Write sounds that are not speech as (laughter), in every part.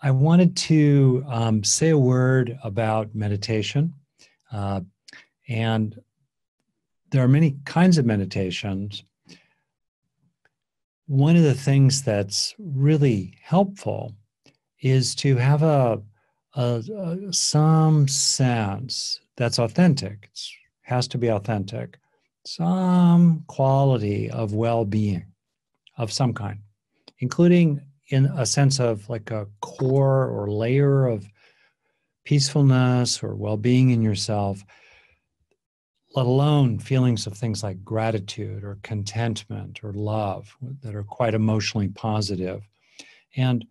I wanted to um, say a word about meditation. Uh, and there are many kinds of meditations. One of the things that's really helpful is to have a, a, a some sense that's authentic. It has to be authentic. Some quality of well-being of some kind, including in a sense of like a core or layer of peacefulness or well-being in yourself let alone feelings of things like gratitude or contentment or love that are quite emotionally positive. And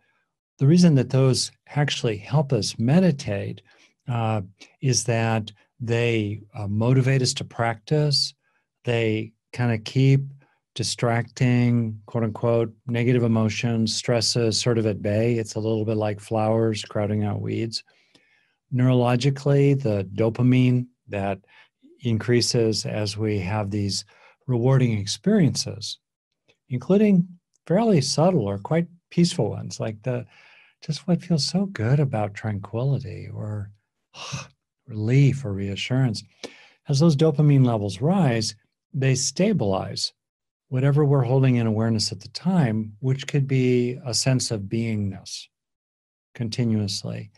the reason that those actually help us meditate uh, is that they uh, motivate us to practice. They kind of keep distracting, quote unquote, negative emotions, stresses sort of at bay. It's a little bit like flowers crowding out weeds. Neurologically, the dopamine that increases as we have these rewarding experiences, including fairly subtle or quite peaceful ones, like the just what feels so good about tranquility or (sighs) relief or reassurance. As those dopamine levels rise, they stabilize whatever we're holding in awareness at the time, which could be a sense of beingness continuously.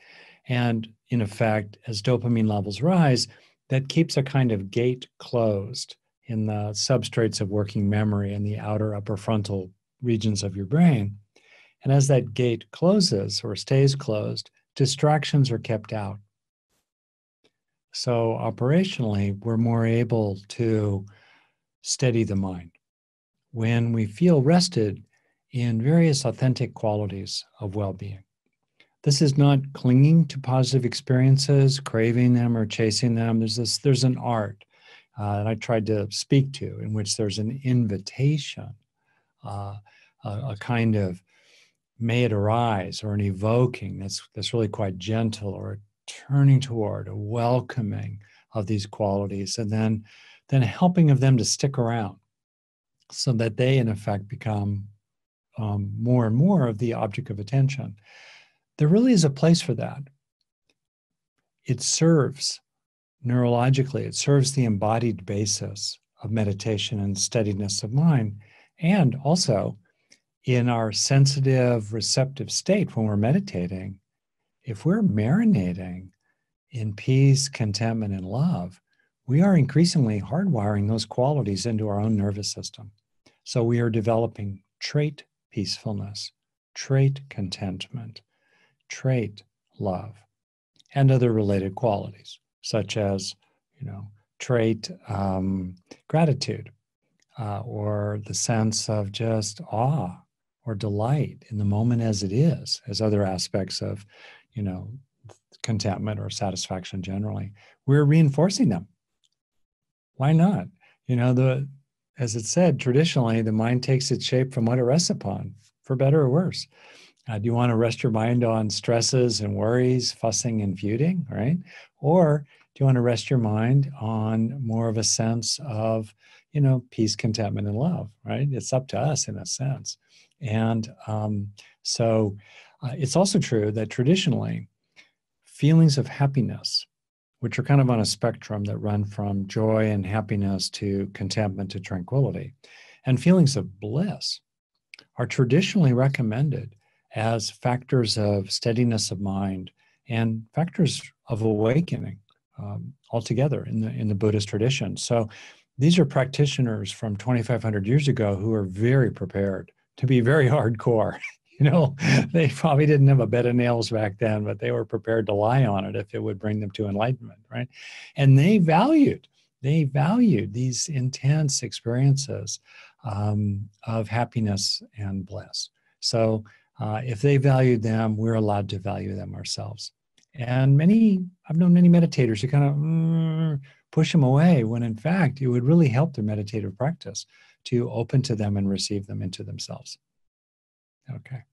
And in effect, as dopamine levels rise, that keeps a kind of gate closed in the substrates of working memory in the outer upper frontal regions of your brain. And as that gate closes or stays closed, distractions are kept out. So operationally, we're more able to steady the mind when we feel rested in various authentic qualities of well being. This is not clinging to positive experiences, craving them, or chasing them. There's, this, there's an art uh, that I tried to speak to in which there's an invitation, uh, a, a kind of may it arise or an evoking that's, that's really quite gentle or a turning toward, a welcoming of these qualities, and then, then helping of them to stick around so that they, in effect, become um, more and more of the object of attention. There really is a place for that. It serves neurologically, it serves the embodied basis of meditation and steadiness of mind. And also, in our sensitive, receptive state when we're meditating, if we're marinating in peace, contentment, and love, we are increasingly hardwiring those qualities into our own nervous system. So we are developing trait peacefulness, trait contentment, trait love, and other related qualities, such as, you know, trait um, gratitude uh, or the sense of just awe or delight in the moment as it is, as other aspects of, you know, contentment or satisfaction generally. We're reinforcing them why not? You know, the as it said, traditionally, the mind takes its shape from what it rests upon, for better or worse. Uh, do you want to rest your mind on stresses and worries, fussing and feuding, right? Or do you want to rest your mind on more of a sense of, you know, peace, contentment, and love, right? It's up to us in a sense. And um, so uh, it's also true that traditionally, feelings of happiness which are kind of on a spectrum that run from joy and happiness to contentment to tranquility. And feelings of bliss are traditionally recommended as factors of steadiness of mind and factors of awakening um, altogether in the in the Buddhist tradition. So these are practitioners from 2,500 years ago who are very prepared to be very (laughs) hardcore you (laughs) know, they probably didn't have a bed of nails back then, but they were prepared to lie on it if it would bring them to enlightenment, right? And they valued, they valued these intense experiences um, of happiness and bliss. So uh, if they valued them, we're allowed to value them ourselves. And many, I've known many meditators who kind of mm, push them away when in fact it would really help their meditative practice to open to them and receive them into themselves. Okay.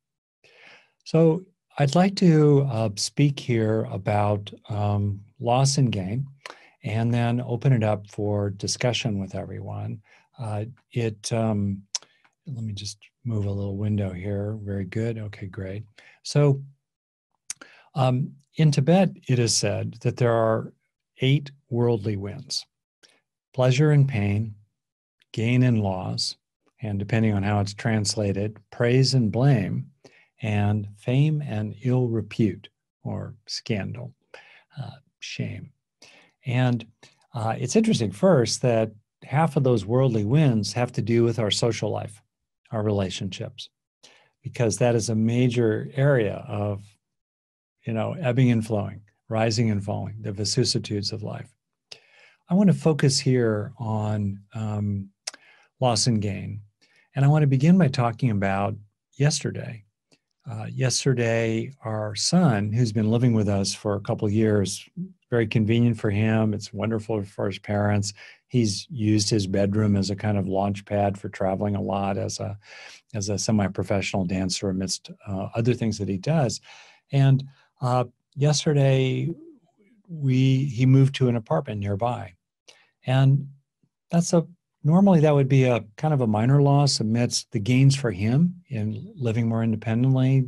So I'd like to uh, speak here about um, loss and gain and then open it up for discussion with everyone. Uh, it, um, let me just move a little window here. Very good. Okay, great. So Um, in Tibet, it is said that there are eight worldly winds pleasure and pain, gain and loss, and depending on how it's translated, praise and blame, and fame and ill repute or scandal, uh, shame. And uh, it's interesting, first, that half of those worldly winds have to do with our social life, our relationships, because that is a major area of, you know, ebbing and flowing, rising and falling, the vicissitudes of life. I want to focus here on um, loss and gain. And I want to begin by talking about yesterday. Uh, yesterday, our son, who's been living with us for a couple years, very convenient for him. It's wonderful for his parents. He's used his bedroom as a kind of launch pad for traveling a lot as a as a semi-professional dancer amidst uh, other things that he does. And uh, yesterday, we he moved to an apartment nearby, and that's a normally that would be a kind of a minor loss amidst the gains for him in living more independently,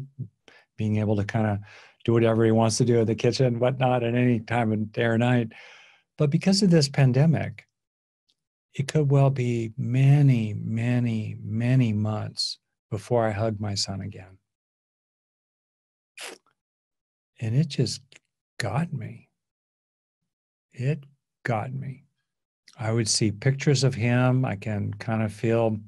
being able to kind of do whatever he wants to do in the kitchen, whatnot, at any time of day or night. But because of this pandemic, it could well be many, many, many months before I hug my son again. And it just got me. It got me. I would see pictures of him. I can kind of feel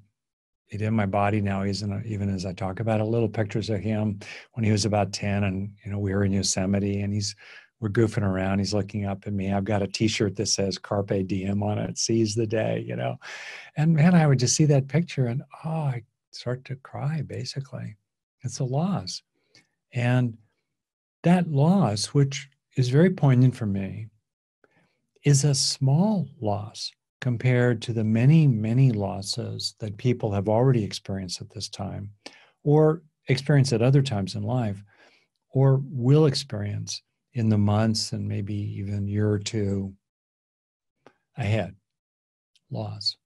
it in my body now. He's in a, even as I talk about it, little pictures of him when he was about 10 and, you know, we were in Yosemite and he's, we're goofing around. He's looking up at me. I've got a t-shirt that says Carpe Diem on it, seize the day, you know. And man, I would just see that picture and oh, I start to cry basically. It's a loss. And that loss, which is very poignant for me, is a small loss compared to the many, many losses that people have already experienced at this time, or experience at other times in life, or will experience in the months and maybe even year or two ahead. Loss.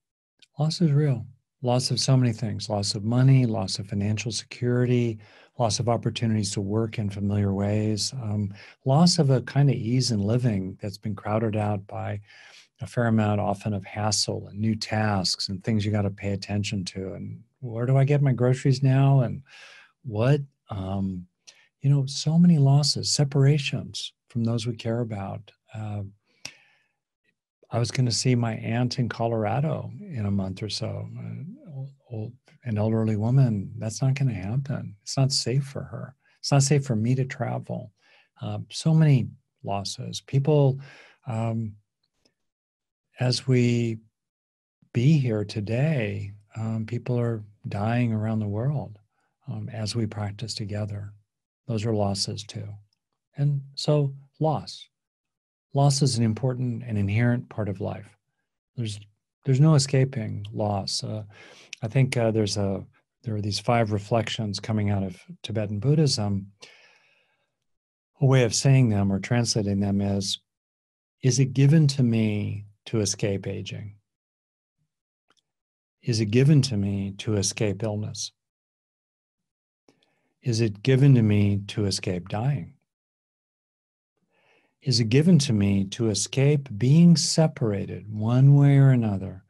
Loss is real. Loss of so many things loss of money, loss of financial security, loss of opportunities to work in familiar ways, um, loss of a kind of ease in living that's been crowded out by a fair amount often of hassle and new tasks and things you got to pay attention to. And where do I get my groceries now? And what, um, you know, so many losses, separations from those we care about. Uh, I was going to see my aunt in Colorado in a month or so. Uh, an elderly woman, that's not going to happen. It's not safe for her. It's not safe for me to travel. Uh, so many losses. People, um, as we be here today, um, people are dying around the world um, as we practice together. Those are losses too. And so, loss. Loss is an important and inherent part of life. There's there's no escaping loss. Uh, I think uh, there's a there are these five reflections coming out of Tibetan Buddhism. A way of saying them or translating them is Is it given to me to escape aging? Is it given to me to escape illness? Is it given to me to escape dying? Is it given to me to escape being separated one way or another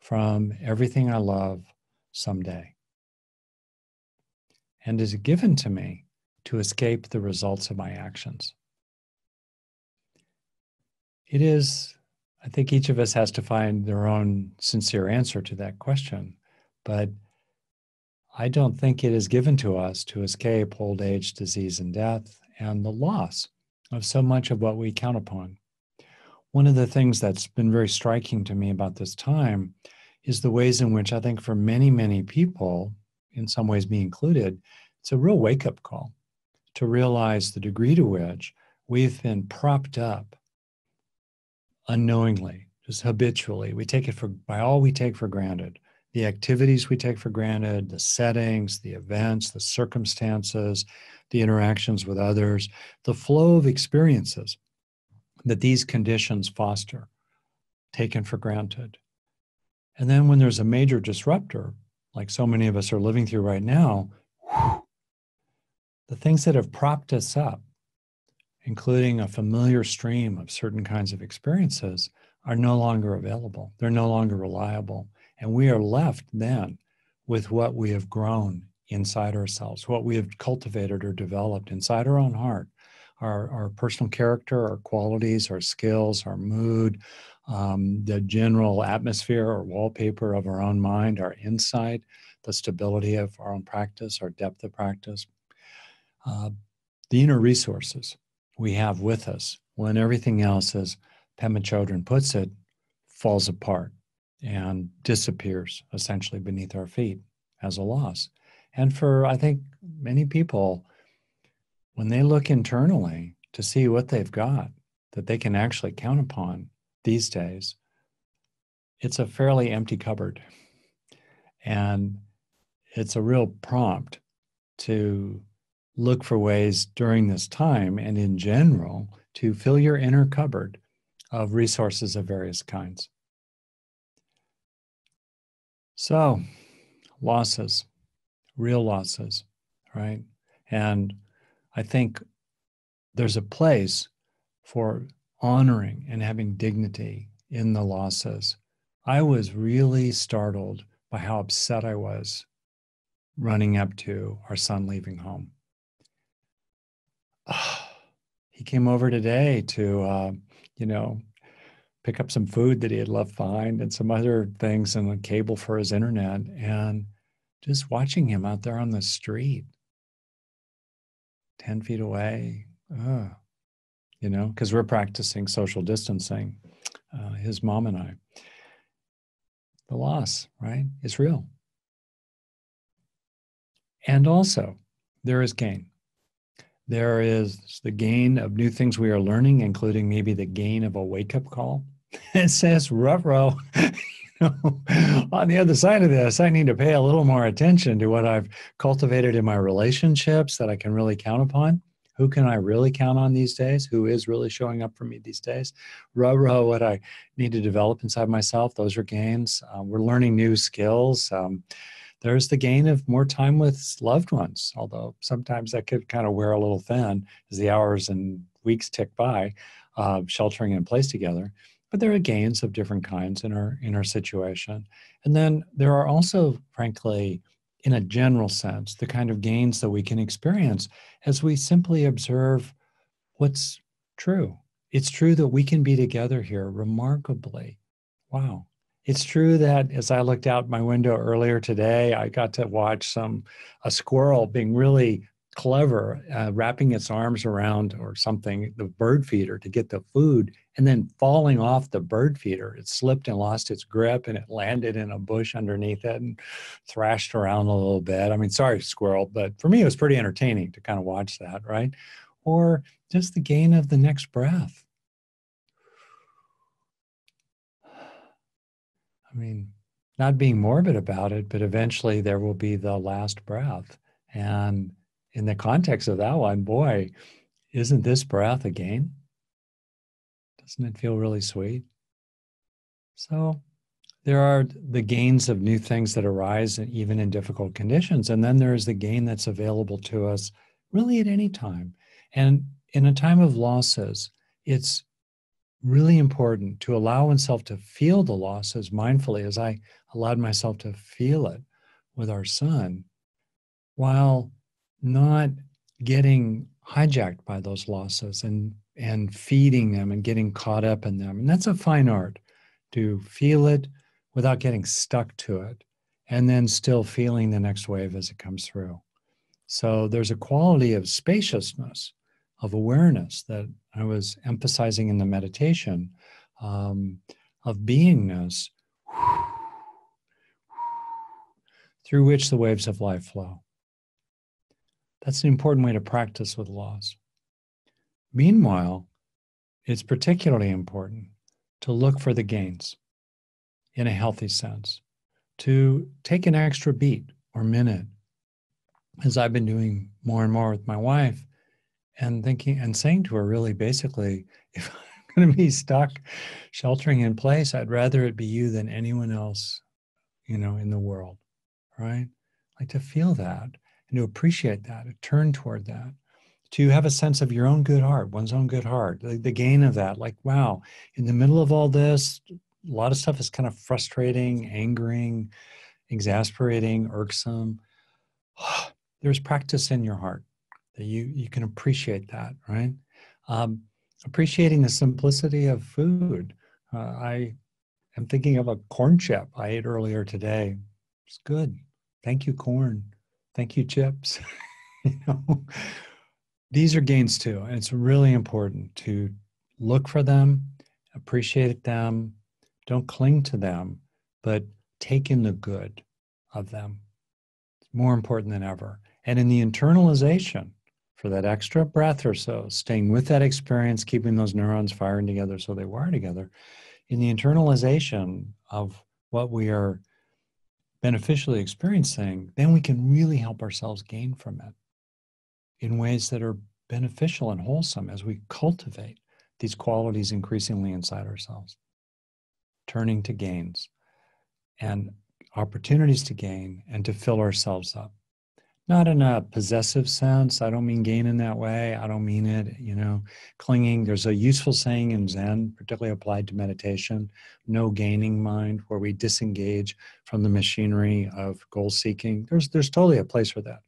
from everything I love someday? And is it given to me to escape the results of my actions? It is, I think each of us has to find their own sincere answer to that question. But I don't think it is given to us to escape old age, disease, and death and the loss of so much of what we count upon. One of the things that's been very striking to me about this time is the ways in which I think for many, many people, in some ways me included, it's a real wake up call to realize the degree to which we've been propped up unknowingly, just habitually. We take it for by all we take for granted the activities we take for granted, the settings, the events, the circumstances, the interactions with others, the flow of experiences that these conditions foster, taken for granted. And then when there's a major disruptor, like so many of us are living through right now, the things that have propped us up including a familiar stream of certain kinds of experiences, are no longer available. They're no longer reliable. And we are left then with what we have grown inside ourselves, what we have cultivated or developed inside our own heart, our, our personal character, our qualities, our skills, our mood, um, the general atmosphere or wallpaper of our own mind, our insight, the stability of our own practice, our depth of practice, uh, the inner resources we have with us when everything else, as Pema Chodron puts it, falls apart and disappears essentially beneath our feet as a loss. And for, I think, many people, when they look internally to see what they've got that they can actually count upon these days, it's a fairly empty cupboard. And it's a real prompt to look for ways during this time and in general to fill your inner cupboard of resources of various kinds. So, losses, real losses, right? And I think there's a place for honoring and having dignity in the losses. I was really startled by how upset I was running up to our son leaving home. Oh, (sighs) he came over today to, uh, you know, pick up some food that he had left behind and some other things and a cable for his internet. And just watching him out there on the street, 10 feet away, uh, you know, because we're practicing social distancing, uh, his mom and I. The loss, right, is real. And also, there is gain. There is the gain of new things we are learning, including maybe the gain of a wake up call. (laughs) it says, Ruh-roh, (laughs) on the other side of this, I need to pay a little more attention to what I've cultivated in my relationships that I can really count upon. Who can I really count on these days? Who is really showing up for me these days? Ruh-roh, what I need to develop inside myself, those are gains. Um, we're learning new skills. Um, there's the gain of more time with loved ones, although sometimes that could kind of wear a little thin as the hours and weeks tick by, uh, sheltering in place together. But there are gains of different kinds in our in our situation, and then there are also, frankly, in a general sense, the kind of gains that we can experience as we simply observe what's true. It's true that we can be together here remarkably. Wow, it's true that as I looked out my window earlier today, I got to watch some a squirrel being really clever, uh, wrapping its arms around or something the bird feeder to get the food, and then falling off the bird feeder. It slipped and lost its grip, and it landed in a bush underneath it and thrashed around a little bit. I mean, sorry, squirrel, but for me, it was pretty entertaining to kind of watch that, right? Or just the gain of the next breath (sighs) I mean, not being morbid about it, but eventually there will be the last breath. And in the context of that one, boy, isn't this breath a gain? Doesn't it feel really sweet? So there are the gains of new things that arise even in difficult conditions. And then there's the gain that's available to us really at any time. And in a time of losses, it's really important to allow oneself to feel the loss as mindfully as I allowed myself to feel it with our son while not getting hijacked by those losses and and feeding them and getting caught up in them and that's a fine art to feel it without getting stuck to it and then still feeling the next wave as it comes through so there's a quality of spaciousness of awareness that I was emphasizing in the meditation um, of beingness through which the waves of life flow. That's an important way to practice with loss. Meanwhile, it's particularly important to look for the gains in a healthy sense, to take an extra beat or minute, as I've been doing more and more with my wife, and thinking and saying to her really basically (laughs) if i'm going to be stuck sheltering in place i'd rather it be you than anyone else you know in the world right? Like to feel that and to appreciate that to turn toward that to have a sense of your own good heart, one's own good heart, the, the gain of that. Like, wow, in the middle of all this, a lot of stuff is kind of frustrating, angering, exasperating, irksome. (sighs) There's practice in your heart that you you can appreciate that, right? Um, appreciating the simplicity of food. Uh, I am thinking of a corn chip I ate earlier today. It's good. Thank you, corn. Thank you, chips. (laughs) you know, these are gains too, and it's really important to look for them, appreciate them, don't cling to them, but take in the good of them. It's more important than ever. And in the internalization, for that extra breath or so, staying with that experience, keeping those neurons firing together so they wire together, in the internalization of what we are beneficially experiencing, then we can really help ourselves gain from it in ways that are beneficial and wholesome as we cultivate these qualities increasingly inside ourselves. Turning to gains and opportunities to gain and to fill ourselves up. Not in a possessive sense. I don't mean gain in that way. I don't mean it, you know, clinging. There's a useful saying in Zen, particularly applied to meditation no gaining mind, where we disengage from the machinery of goal seeking. There's, there's totally a place for that.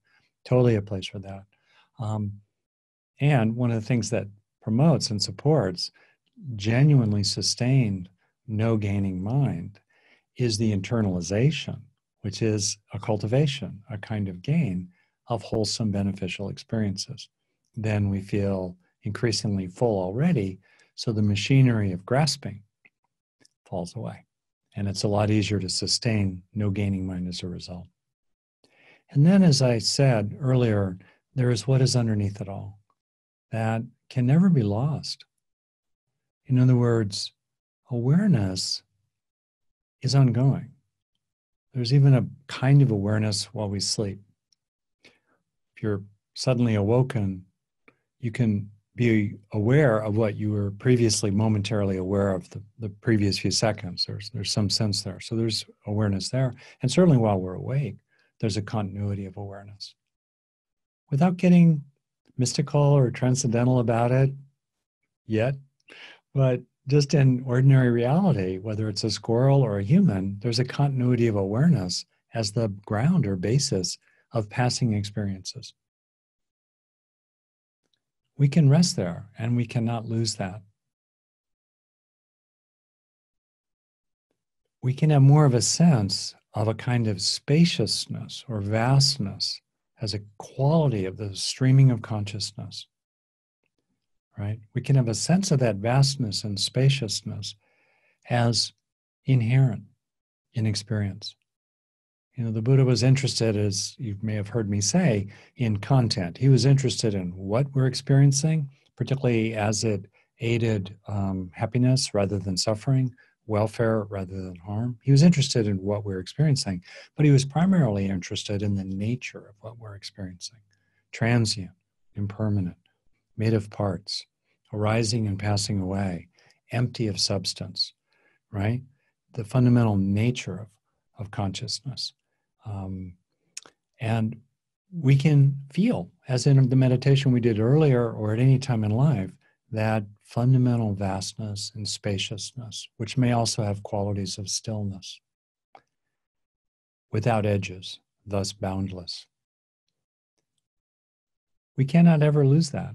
Totally a place for that. Um, and one of the things that promotes and supports genuinely sustained no gaining mind is the internalization which is a cultivation, a kind of gain of wholesome, beneficial experiences. Then we feel increasingly full already, so the machinery of grasping falls away. And it's a lot easier to sustain no gaining mind as a result. And then, as I said earlier, there is what is underneath it all that can never be lost. In other words, awareness is ongoing. There's even a kind of awareness while we sleep. If you're suddenly awoken, you can be aware of what you were previously momentarily aware of the, the previous few seconds. There's, there's some sense there. So there's awareness there. And certainly while we're awake, there's a continuity of awareness. Without getting mystical or transcendental about it yet, but just in ordinary reality, whether it's a squirrel or a human, there's a continuity of awareness as the ground or basis of passing experiences. We can rest there and we cannot lose that. We can have more of a sense of a kind of spaciousness or vastness as a quality of the streaming of consciousness right? We can have a sense of that vastness and spaciousness as inherent in experience. You know, the Buddha was interested, as you may have heard me say, in content. He was interested in what we're experiencing, particularly as it aided um, happiness rather than suffering, welfare rather than harm. He was interested in what we're experiencing, but he was primarily interested in the nature of what we're experiencing transient, impermanent, made of parts, arising and passing away, empty of substance, right? The fundamental nature of, of consciousness. Um, and we can feel, as in the meditation we did earlier or at any time in life, that fundamental vastness and spaciousness, which may also have qualities of stillness, without edges, thus boundless. We cannot ever lose that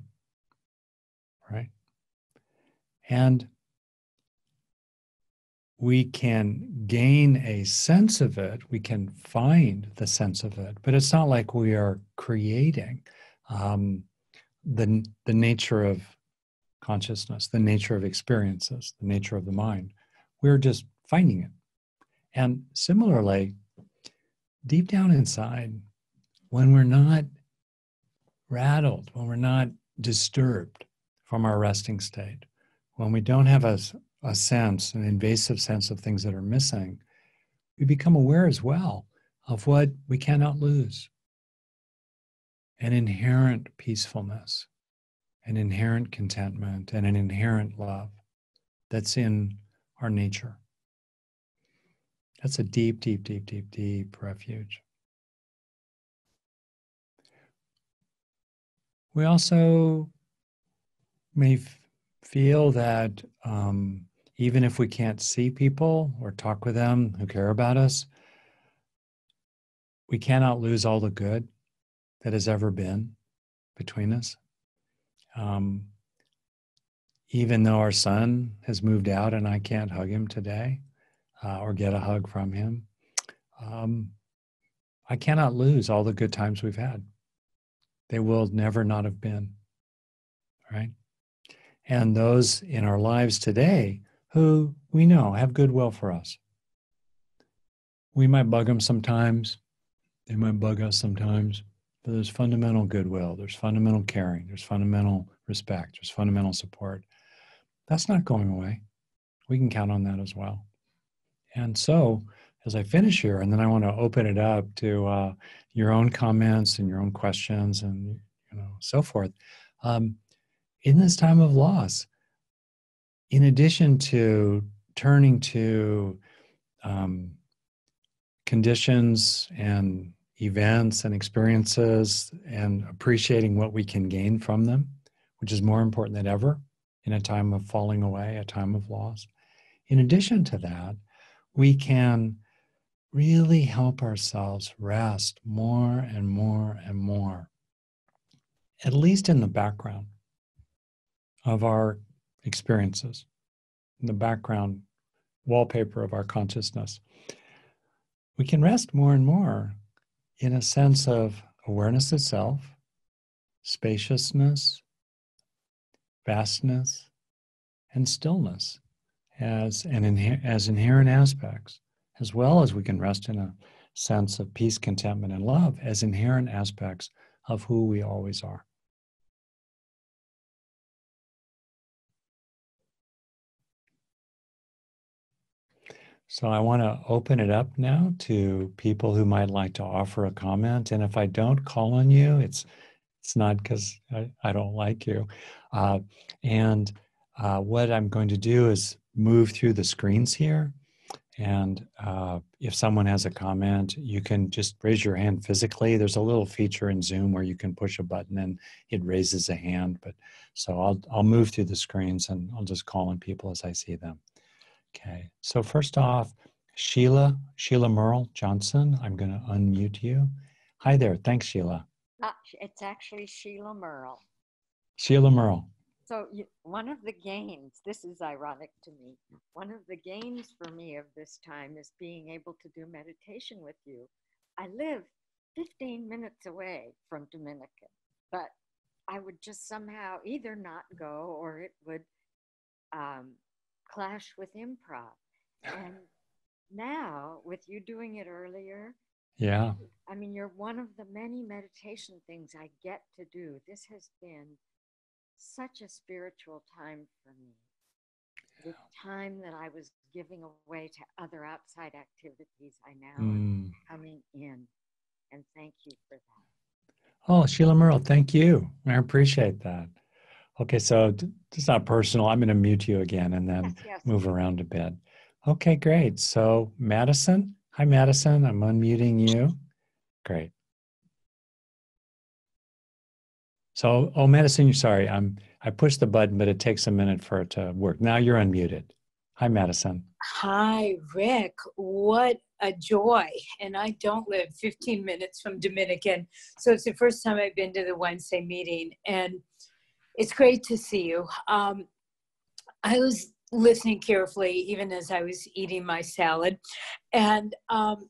right? And we can gain a sense of it, we can find the sense of it, but it's not like we are creating um, the, the nature of consciousness, the nature of experiences, the nature of the mind. We're just finding it. And similarly, deep down inside, when we're not rattled, when we're not disturbed, from our resting state. When we don't have a, a sense, an invasive sense of things that are missing, we become aware as well of what we cannot lose an inherent peacefulness, an inherent contentment, and an inherent love that's in our nature. That's a deep, deep, deep, deep, deep refuge. we also may f- feel that um, even if we can't see people or talk with them who care about us, we cannot lose all the good that has ever been between us. Um, even though our son has moved out and I can't hug him today uh, or get a hug from him, um, I cannot lose all the good times we've had. They will never not have been, right? And those in our lives today who we know have goodwill for us. We might bug them sometimes, they might bug us sometimes, but there's fundamental goodwill, there's fundamental caring, there's fundamental respect, there's fundamental support. That's not going away. We can count on that as well. And so, as I finish here, and then I want to open it up to uh, your own comments and your own questions and you know so forth. Um, in this time of loss, in addition to turning to um, conditions and events and experiences and appreciating what we can gain from them, which is more important than ever in a time of falling away, a time of loss. In addition to that, we can really help ourselves rest more and more and more, at least in the background of our experiences, in the background wallpaper of our consciousness. We can rest more and more in a sense of awareness itself, spaciousness, vastness, and stillness as, an inher- as inherent aspects, as well as we can rest in a sense of peace, contentment, and love as inherent aspects of who we always are. So I want to open it up now to people who might like to offer a comment. And if I don't call on you, it's it's not because I, I, don't like you. Uh, and uh, what I'm going to do is move through the screens here. And uh, if someone has a comment, you can just raise your hand physically. There's a little feature in Zoom where you can push a button and it raises a hand. But so I'll I'll move through the screens and I'll just call on people as I see them. Okay, so first off, Sheila, Sheila Merle Johnson, I'm going to unmute you. Hi there. Thanks, Sheila. Uh, it's actually Sheila Merle. Sheila Merle. So you, one of the gains, this is ironic to me, one of the gains for me of this time is being able to do meditation with you. I live 15 minutes away from Dominican, but I would just somehow either not go or it would um, clash with improv. And now, with you doing it earlier, yeah. I mean, you're one of the many meditation things I get to do. This has been such a spiritual time for me. The time that I was giving away to other outside activities, I now mm. am coming in. And thank you for that. Oh, Sheila Merle, thank you. I appreciate that. Okay, so it's not personal. I'm going to mute you again and then yes, yes. move around a bit. Okay, great. So, Madison, hi, Madison. I'm unmuting you. Great. So, oh, Madison, you're sorry. I'm I pushed the button, but it takes a minute for it to work. Now you're unmuted. Hi, Madison. Hi, Rick. What a joy. And I don't live 15 minutes from Dominican. So it's the first time I've been to the Wednesday meeting. And it's great to see you. Um, I was listening carefully, even as I was eating my salad. And um,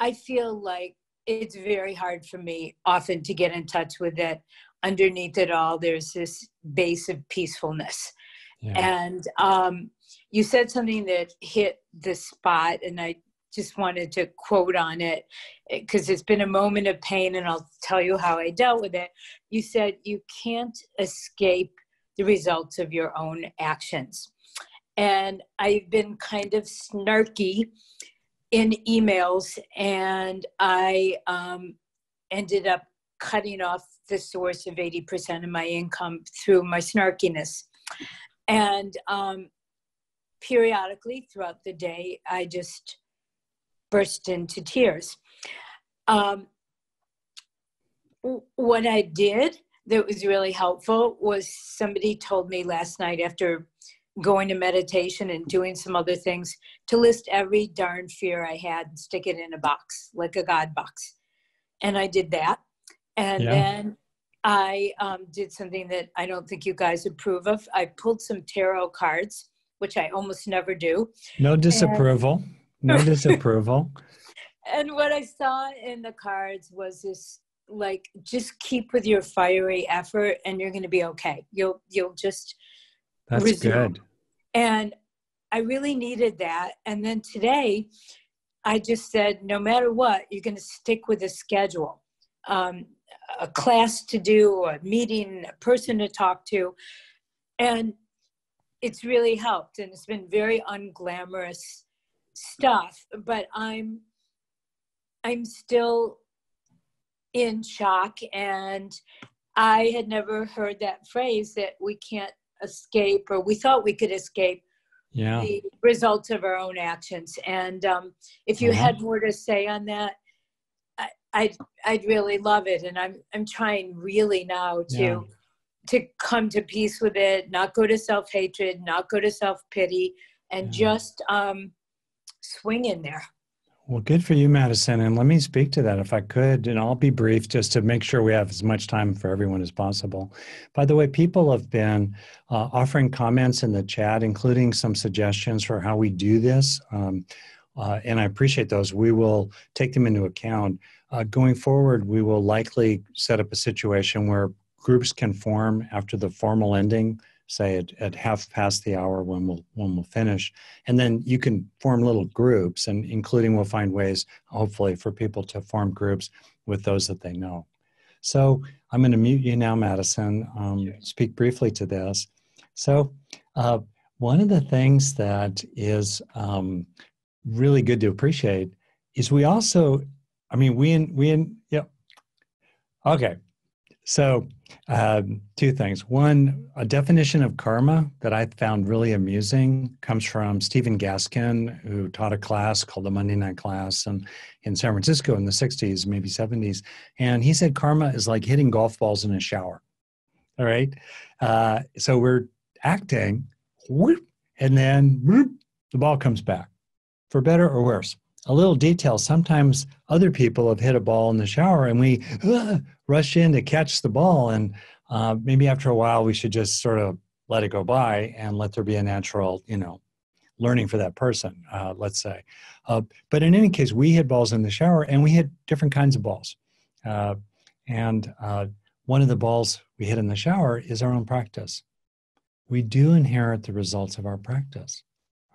I feel like it's very hard for me often to get in touch with that. Underneath it all, there's this base of peacefulness. Yeah. And um, you said something that hit the spot, and I just wanted to quote on it because it's been a moment of pain and I'll tell you how I dealt with it. You said you can't escape the results of your own actions. And I've been kind of snarky in emails and I um, ended up cutting off the source of 80% of my income through my snarkiness. And um, periodically throughout the day, I just burst into tears. Um, what I did that was really helpful was somebody told me last night after going to meditation and doing some other things to list every darn fear I had and stick it in a box, like a God box. And I did that. And yeah. then I um, did something that I don't think you guys approve of. I pulled some tarot cards, which I almost never do. No disapproval. And- no disapproval. (laughs) and what I saw in the cards was this like just keep with your fiery effort and you're going to be okay. You'll you'll just That's resume. good. And I really needed that. And then today, I just said, no matter what, you're going to stick with a schedule, um, a class to do, a meeting, a person to talk to. And it's really helped. And it's been very unglamorous stuff, but I'm I'm still in shock and I had never heard that phrase that we can't escape or we thought we could escape yeah. the results of our own actions. And um, if you uh-huh. had more to say on that, I, I'd, I'd really love it. And I'm, I'm trying really now to, yeah. to come to peace with it, not go to self-hatred, not go to self-pity, and yeah. just um, swing in there. Well, good for you, Madison. And let me speak to that if I could, and I'll be brief just to make sure we have as much time for everyone as possible. By the way, people have been uh, offering comments in the chat, including some suggestions for how we do this. Um, uh, and I appreciate those. We will take them into account. Uh, going forward, we will likely set up a situation where groups can form after the formal ending say at, at half past the hour when we'll when we'll finish. And then you can form little groups and including we'll find ways hopefully for people to form groups with those that they know. So i'm going to mute you now madison. Um, speak briefly to this. So uh, one of the things that is um, really good to appreciate is we also i mean we in we in yeah okay. So, um, two things. One, a definition of karma that I found really amusing comes from Stephen Gaskin, who taught a class called the Monday Night Class and in San Francisco in the 60s, maybe 70s. And he said karma is like hitting golf balls in a shower. All right. Uh, so we're acting, whoop, and then whoop, the ball comes back for better or worse a little detail sometimes other people have hit a ball in the shower and we uh, rush in to catch the ball and uh, maybe after a while we should just sort of let it go by and let there be a natural you know learning for that person uh, let's say. Uh, but in any case we hit balls in the shower and we hit different kinds of balls. Uh, and uh, one of the balls we hit in the shower is our own practice. We do inherit the results of our practice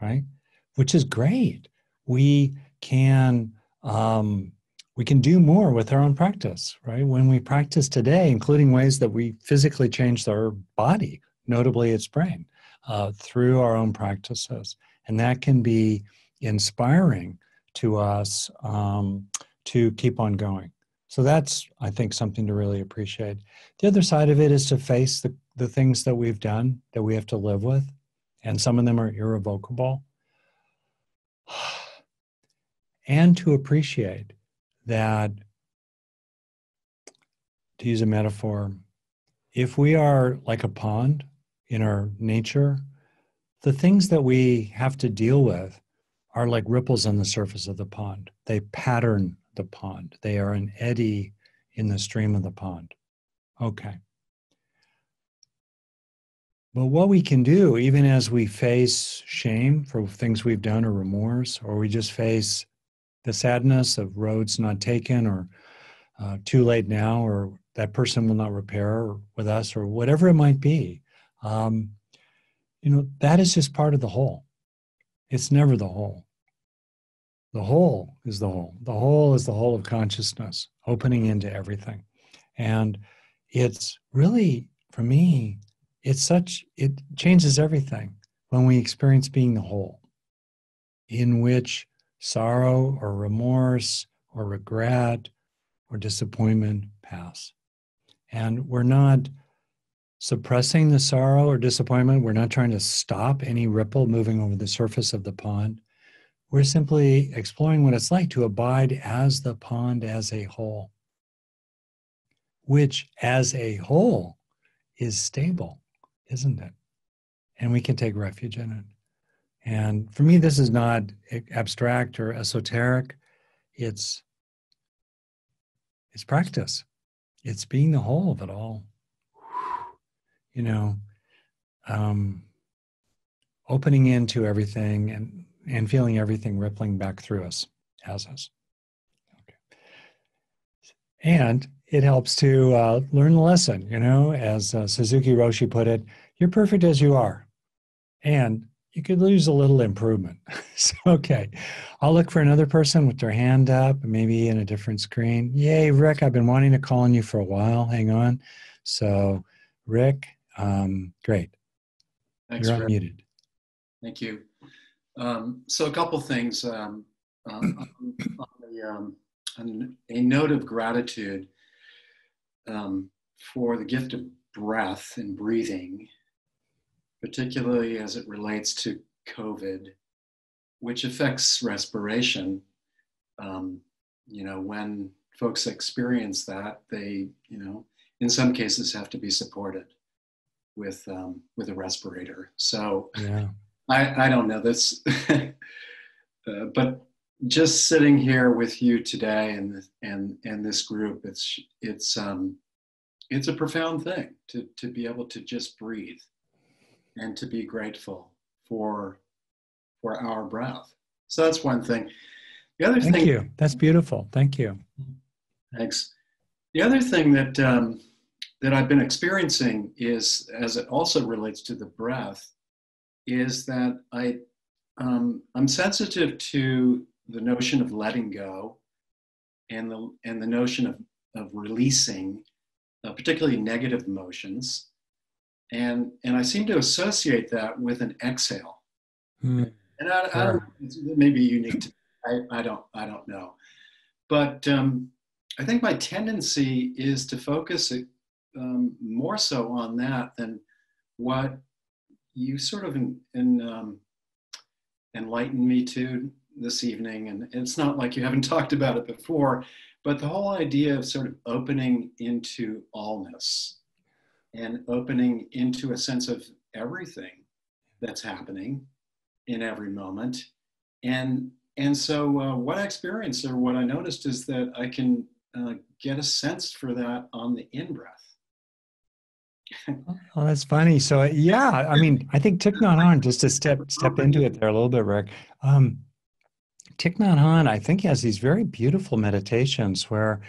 right? Which is great. We can um, we can do more with our own practice, right? When we practice today, including ways that we physically change our body, notably its brain, uh, through our own practices, and that can be inspiring to us um, to keep on going. So that's, I think, something to really appreciate. The other side of it is to face the, the things that we've done that we have to live with, and some of them are irrevocable (sighs) and to appreciate that, to use a metaphor, if we are like a pond in our nature, the things that we have to deal with are like ripples on the surface of the pond. They pattern the pond, they are an eddy in the stream of the pond. Okay. But what we can do, even as we face shame for things we've done or remorse, or we just face the sadness of roads not taken or uh, too late now or that person will not repair with us or whatever it might be. Um, you know that is just part of the whole. It's never the whole. The whole is the whole. The whole is the whole of consciousness opening into everything. And it's really for me it's such it changes everything when we experience being the whole in which sorrow or remorse or regret or disappointment pass. And we're not suppressing the sorrow or disappointment. We're not trying to stop any ripple moving over the surface of the pond. We're simply exploring what it's like to abide as the pond as a whole. which as a whole is stable, isn't it? And we can take refuge in it. And for me, this is not abstract or esoteric. It's it's practice. It's being the whole of it all. (sighs) You know, um, opening into everything and and feeling everything rippling back through us as us. Okay. And it helps to uh, learn the lesson, you know, as uh, Suzuki Roshi put it, you're perfect as you are. And you could lose a little improvement. (laughs) so, okay, I'll look for another person with their hand up, maybe in a different screen. Yay, Rick, I've been wanting to call on you for a while. Hang on. So, Rick, um, great. Thanks, You're unmuted. Thank you. Um, so, a couple things. Um, on, the, um, on a note of gratitude um, for the gift of breath and breathing particularly as it relates to COVID, which affects respiration. Um, you know, when folks experience that, they, you know, in some cases have to be supported with um, with a respirator. So yeah. (laughs) I, I don't know this, (laughs) uh, but just sitting here with you today and and and this group, it's it's um, it's a profound thing to to be able to just breathe and to be grateful for for our breath. So that's one thing. The other Thank thing. Thank you. That's beautiful. Thank you. Thanks. The other thing that um, that I've been experiencing is, as it also relates to the breath, is that I um, I'm sensitive to the notion of letting go, and the and the notion of of releasing, uh, particularly negative emotions, and and I seem to associate that with an exhale. Mm. And I, I don't, it may be unique to I, I don't I don't know, but um, I think my tendency is to focus um, more so on that than what you sort of in, in, um, enlightened me to this evening. And it's not like you haven't (laughs) talked about it before, but the whole idea of sort of opening into allness and opening into a sense of everything that's happening in every moment. And and so uh, what I experienced or what I noticed is that I can uh, get a sense for that on the in breath. oh, that's funny. So yeah, I mean, I think Thich Nhat Hanh, just to step step into it there a little bit, Rick. Um, Thich Nhat Hanh, I think, he has these very beautiful meditations where,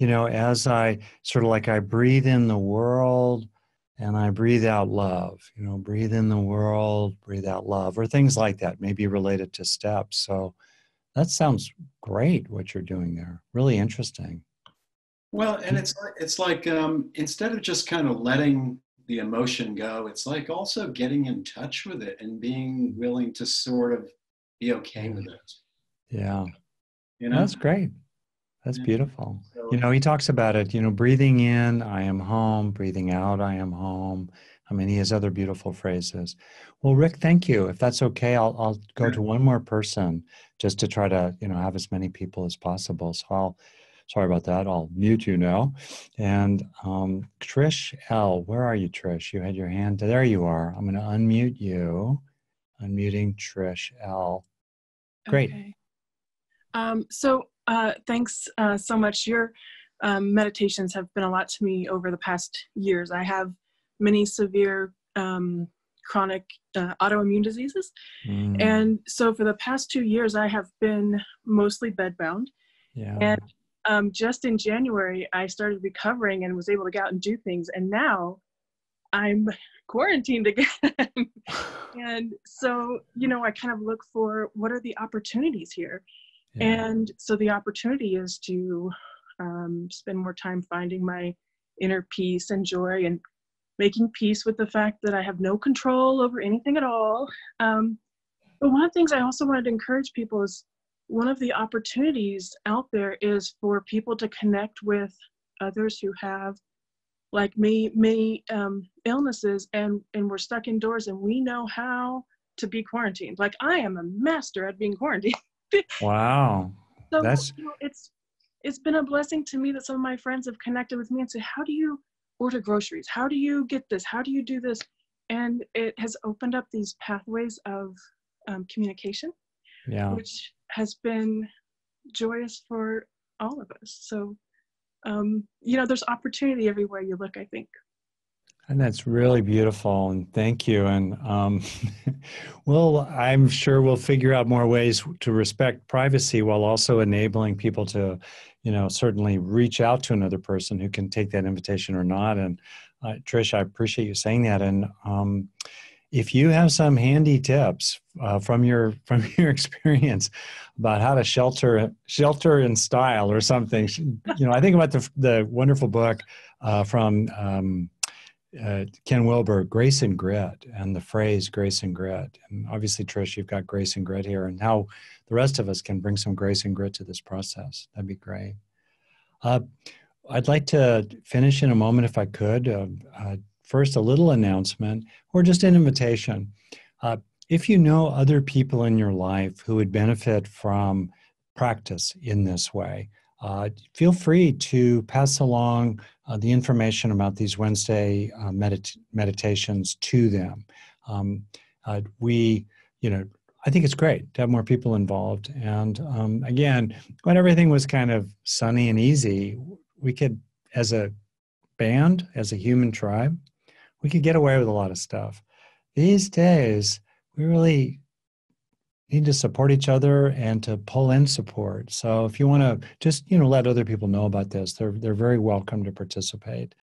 you know, as I sort of like I breathe in the world and I breathe out love, you know, breathe in the world, breathe out love, or things like that, maybe related to steps. So that sounds great what you're doing there. Really interesting. Well, and it's it's like um, instead of just kind of letting the emotion go, it's like also getting in touch with it and being willing to sort of be okay with it. Yeah. You know? That's great. That's beautiful. So, you know, he talks about it, you know, breathing in, I am home, breathing out, I am home. I mean, he has other beautiful phrases. Well, Rick, thank you. If that's okay, I'll, I'll go to one more person just to try to, you know, have as many people as possible. So I'll, sorry about that. I'll mute you now. And um, Trish L, where are you, Trish? You had your hand. There you are. I'm going to unmute you. Unmuting Trish L. Great. Okay. Um, so uh, thanks uh, so much. Your um, meditations have been a lot to me over the past years. I have many severe um, chronic uh, autoimmune diseases. Mm. And so for the past two years, I have been mostly bedbound. Yeah. And um, just in January, I started recovering and was able to get out and do things. And now I'm quarantined again. (laughs) (laughs) and so, you know, I kind of look for what are the opportunities here? And so the opportunity is to um, spend more time finding my inner peace and joy and making peace with the fact that I have no control over anything at all. Um, but one of the things I also wanted to encourage people is one of the opportunities out there is for people to connect with others who have like me many um, illnesses and and we're stuck indoors and we know how to be quarantined. Like i am a master at being quarantined (laughs) wow. So That's... You know, it's it's been a blessing to me that some of my friends have connected with me and said, How do you order groceries? How do you get this? How do you do this? And it has opened up these pathways of um, communication, yeah. which has been joyous for all of us. So, um, you know, there's opportunity everywhere you look, I think. And that's really beautiful. And thank you. And um, (laughs) well, I'm sure we'll figure out more ways to respect privacy while also enabling people to, you know, certainly reach out to another person who can take that invitation or not. And uh, Trish, I appreciate you saying that. And um, if you have some handy tips uh, from your (laughs) from your experience about how to shelter shelter in style or something, you know, I think about the the wonderful book uh, from. Um, uh, Ken Wilber, grace and grit, and the phrase grace and grit. And obviously, Trish, you've got grace and grit here, and how the rest of us can bring some grace and grit to this process. That'd be great. Uh, I'd like to finish in a moment, if I could. Uh, uh first, a little announcement or just an invitation. Uh, if you know other people in your life who would benefit from practice in this way, uh, feel free to pass along uh, the information about these Wednesday uh, medit- meditations to them. Um, uh, we, you know, I think it's great to have more people involved. And um, again, when everything was kind of sunny and easy, we could, as a band, as a human tribe, we could get away with a lot of stuff. These days, we really need to support each other and to pull in support. So if you want to just you know let other people know about this, they're they're very welcome to participate.